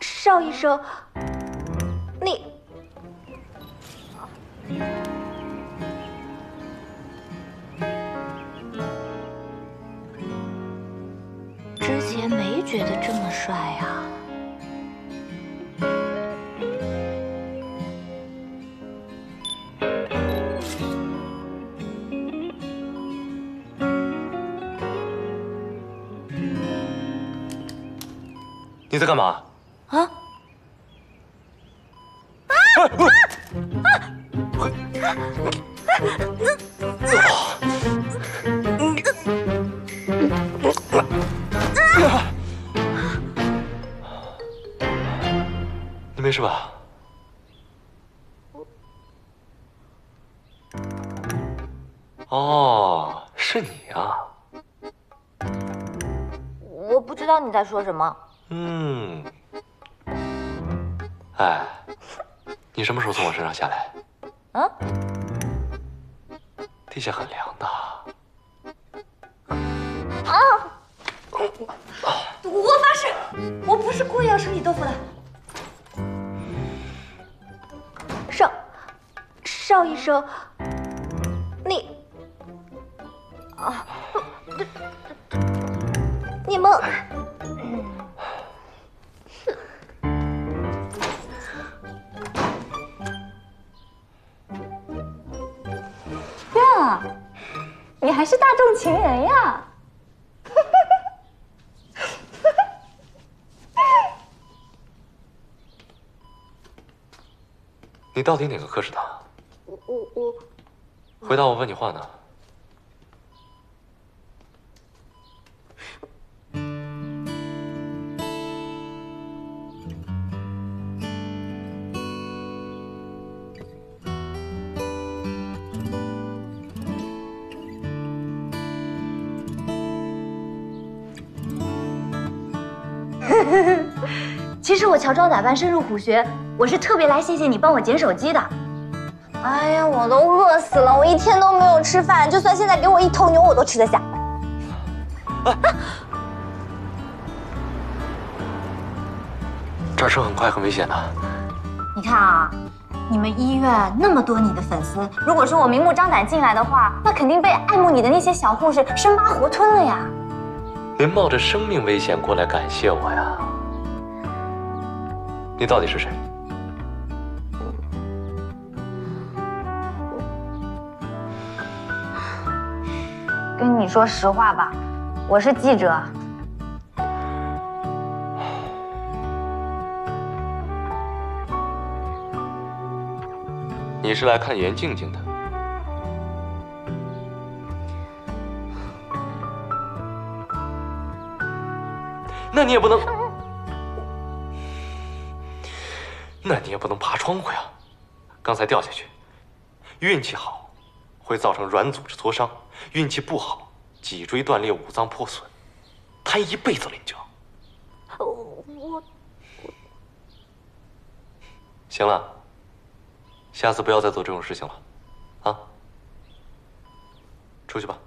邵医生，你之前没觉得这么帅啊。你在干嘛？啊！啊！啊？你没事吧？哦，是你啊。我不知道你在说什么。嗯。哎，你什么时候从我身上下来？啊？地下很凉的。啊！我发誓，我不是故意要吃你豆腐的。邵，邵医生，你啊，你们。还是大众情人呀！你到底哪个科室的？我我我，回答我问你话呢。其实我乔装打扮深入虎穴，我是特别来谢谢你帮我捡手机的。哎呀，我都饿死了，我一天都没有吃饭，就算现在给我一头牛，我都吃得下。这儿车很快，很危险的。你看啊，你们医院那么多你的粉丝，如果说我明目张胆进来的话，那肯定被爱慕你的那些小护士生扒活吞了呀。您冒着生命危险过来感谢我呀？你到底是谁？跟你说实话吧，我是记者。你是来看严静静的？那你也不能，那你也不能爬窗户呀！刚才掉下去，运气好会造成软组织挫伤，运气不好脊椎断裂、五脏破损，瘫一辈子了，你就。我我行了，下次不要再做这种事情了，啊！出去吧。